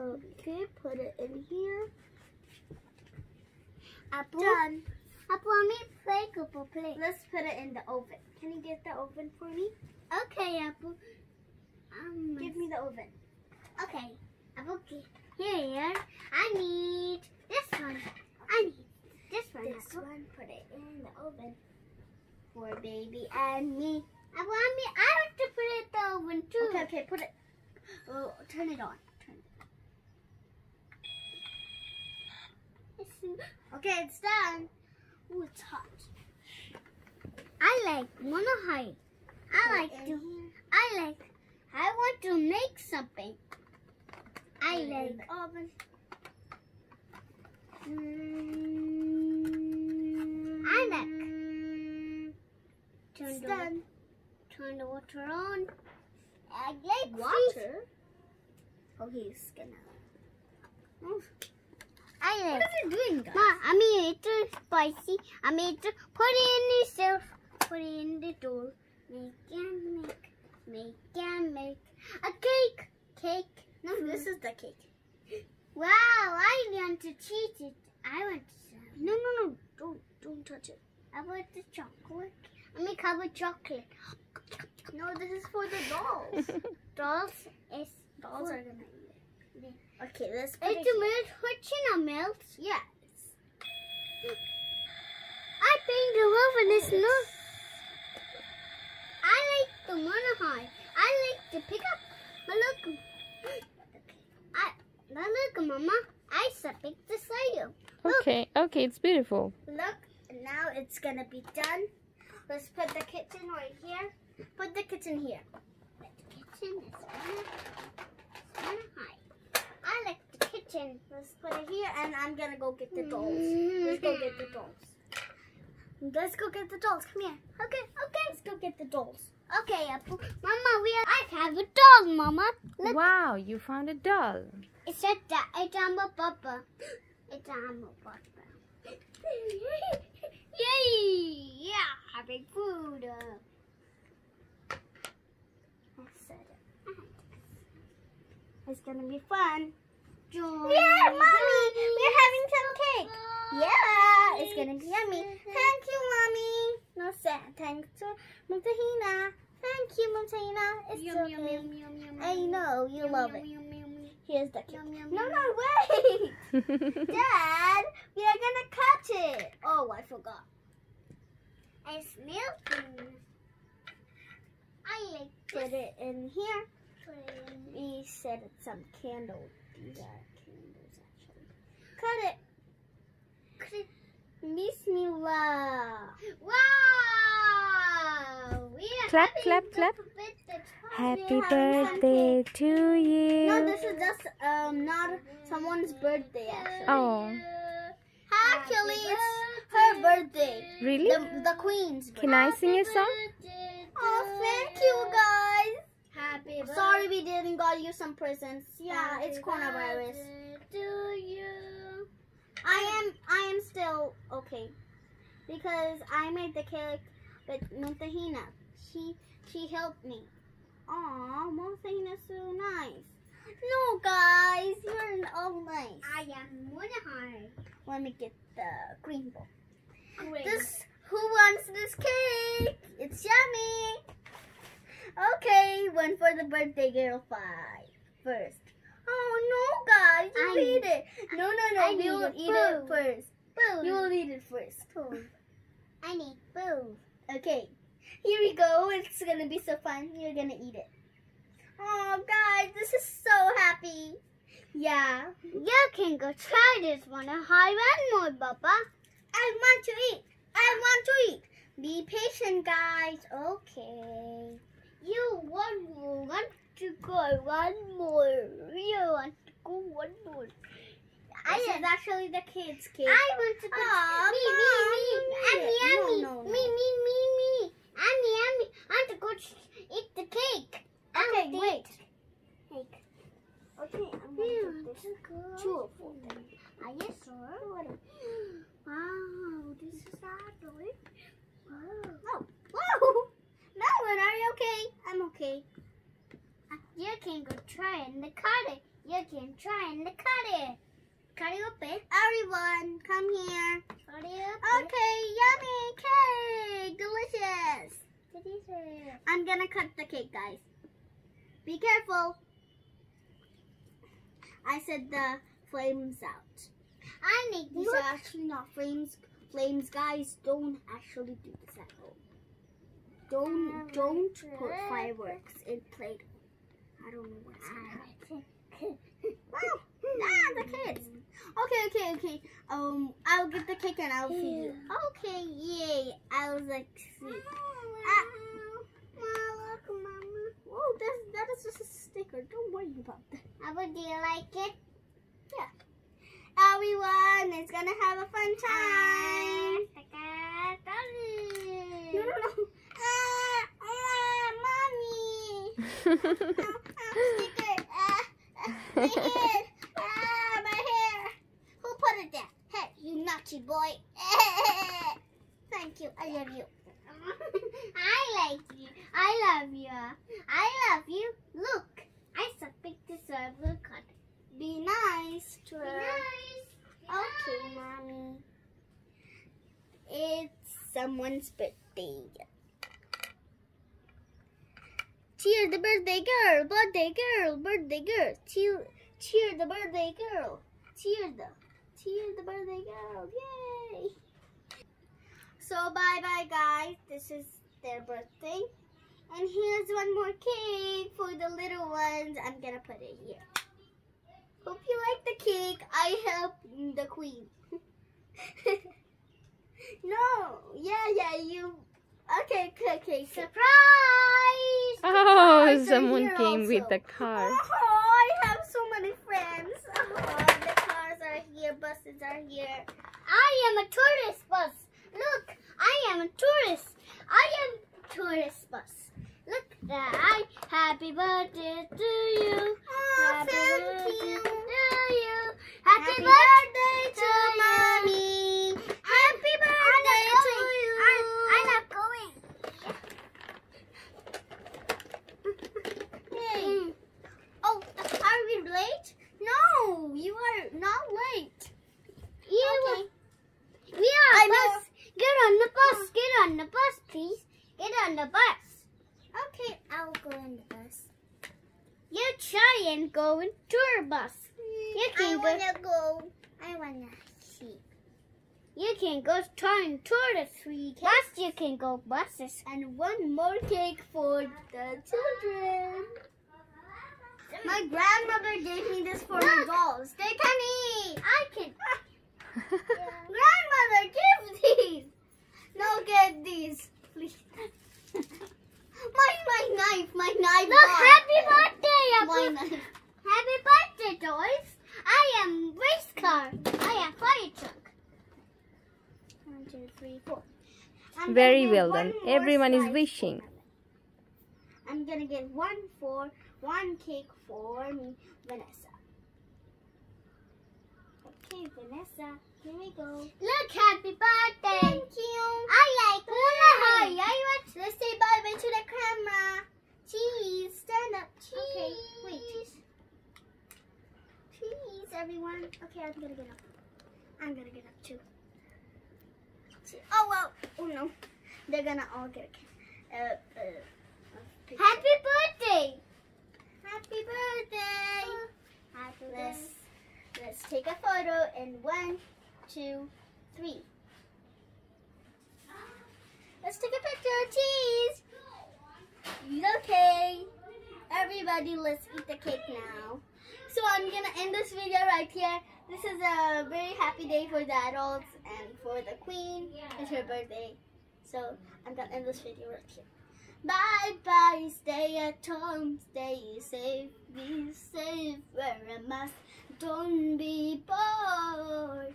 Okay, put it in here. Apple. Done. Apple, I mean play, Apple, play. Let's put it in the oven. Can you get the oven for me? Okay, Apple. Um, Give me the oven. Okay, Apple, here. I need this one. I need this one. This Apple. one, put it in the oven for baby and me. Apple, I mean, I have to put it in the oven too. Okay, okay, put it. Oh, turn it on. Turn it. Okay, it's done. Ooh, it's hot. I like wanna hide. I like to. I like. I want to make something. I Put it in like. the oven. I like. Mm, Turn It's the done. turn the water on. I like. Water. Oh, he's gonna. I What are you doing, guys? Ma, I mean it's too spicy. I mean to put it in yourself. Put it in the door. Make and make. Make and make a cake. Cake. No, this is the cake. Wow, I want to cheat it. I want to. No, no, no. Don't, don't touch it. I want the chocolate. I mean covered chocolate. No, this is for the dolls. Dolls is dolls are gonna. Okay, let's put It's it a milk China milk. Yes. I think the oven is not. I like the monohide. I like to pick up. But look. I now look, Mama. I picked the side. Okay, okay, it's beautiful. Look, now it's gonna be done. Let's put the kitchen right here. Put the kitchen here. The kitchen is monohide. I like the kitchen. Let's put it here, and I'm gonna go get the dolls. Let's go get the mm. dolls. Let's go get the dolls. Come here. Okay, okay. Let's go get the dolls. Okay, Apple. Mama, we are, I have a dog, Mama. Look, Wow, you found a doll. it's a da- it's a papa. It's a papa. Yay! Yeah, having food. I said it. It's gonna be fun. Joy. Yeah, mommy, we're having some cake. Yeah, it's gonna be yummy. Thank you, mommy. No. Thanks to Mumtahina. Thank you, Mumtahina. It's Yum, okay. yum, yum, yum, yum, I know you Yum, love yum, it. yum, yum, yum. Here's the cake. Yum, yum, No, no, wait. Dad, we are gonna cut it. Oh, I forgot. It's milking. I like Put it in here. Put it in We set some candles. These are candles, actually. Cut it. Bismillah. Wow! We are Clap, clap, clap. Happy birthday to you. No, this is just um not someone's birthday actually. Oh, Actually, it's her birthday. really? The, the queen's birthday. Can I sing a song? Oh, thank you guys. Happy we didn't got you some presents. Yeah, it's coronavirus. to you. I am I am still okay because I made the cake with Muntahina. She she helped me. Aw, Muntahina's so nice. No, guys, you're all nice. I am Munahar. Let me get the green bowl. Great. This who wants this cake? It's yummy. Okay, one for the birthday girl five first. Oh no, guys, you I eat need- it. No, no, no, I you will eat it first. Boom. You will eat it first. I need boom. Okay, here we go. It's gonna be so fun. You're gonna eat it. Oh, guys, this is so happy. Yeah, You can go try this one. Hi, one more, Papa. I want to eat. I want to eat. Be patient, guys. Okay. You want want to go one more. You want to go one more. I is actually the kids' cake. I want to go. Aw, me, me, me. Mom, Annie, no, Annie. no, no. Me, me, me, me. Annie, Annie. I want to go eat the cake. Okay, wait. Cake. Okay, I'm Yeah, put this good. two of them. Are you sure? Wow, this is ugly. Wow. Oh, whoa! Melvin, are you okay? I'm okay. You can go try in the car. You can try and cut it. Cut it open. Everyone, come here. Cut it open. Okay, yummy cake, delicious. Delicious. I'm gonna cut the cake, guys. Be careful. I said the flames out. I make These look. are actually not flames. Flames, guys, don't actually do this at home. Don't don't put fireworks in Play-Doh. I don't know what's happening. Wow, ah, the kids. Okay, okay, okay. Um, I'll get the cake and I'll feed you. Okay, yay. I was like, sweet. Ah. Oh, that's, that is just a sticker. Don't worry about that. Abba, do you like it? Yeah. Everyone is gonna have a fun time. No, no, no. Ah, ah, mommy. Sticker. My hair. Ah, my hair. Who put it there? Hey, you naughty boy. Thank you. I love you. I like you. I love you. I love you. Look, I submit the server cut. Be nice to Be her. nice. Okay, mommy. It's someone's birthday. Cheer the birthday girl, birthday girl, birthday girl. Cheer, cheer the birthday girl. Cheer the, cheer the birthday girl. Yay! So bye bye guys. This is their birthday. And here's one more cake for the little ones. I'm gonna put it here. Hope you like the cake. I help the queen. no, yeah, yeah, you. Okay, okay. Surprise! Oh, someone came with the car. Oh, I have so many friends. Oh, the cars are here, buses are here. I am a tourist bus. Look, I am a tourist. I am tourist bus. Look that I happy birthday to you. Oh, happy thank birthday you. to you. Happy, Happy, birthday to to you. mommy. Happy birthday I'm to not you. going. I'm, I'm not going. Hey. Oh, are we late? No, you are not late. You. Okay. We are I a know. bus. Get on the bus. Get on the bus, please. Get on the bus. Okay, I'll go in the bus. You and go in tour bus. You can go. wanna go. I wanna see. You can go try and tour the three bus. You can go buses. And one more cake for the children. My grandmother gave me this for the Look. dolls. They can eat. I can. Grandmother, give these. No, get these, please. my my knife, my knife. Look, gone. happy birthday, My Apple. knife. Happy birthday, toys. I am race car. I am fire truck. One, two, three, four. I'm Very gonna get well one done. more Everyone is wishing. I'm gonna get one for one cake for me, Vanessa. Okay, Vanessa, here we go. Look, happy birthday. Thank you. I like hula high. I want Let's say bye bye to the camera. Cheese, stand up. Cheese. Okay, wait. Cheese, everyone. Okay, I'm gonna get up. I'm gonna get up too. Oh well. Oh no, they're gonna all get a, uh, uh, a happy birthday. Happy birthday. Happy Let's let's take a photo in one, two, three. Let's take a picture. Of cheese. Okay. Everybody, let's eat the cake now. So I'm gonna end this video right here. This is a very happy day for the adults and for the queen. It's her birthday. So I'm gonna end this video right here. Bye bye, stay at home, stay safe, be safe, wear a mask, don't be bored.